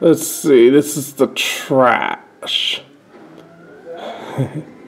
Let's see, this is the trash.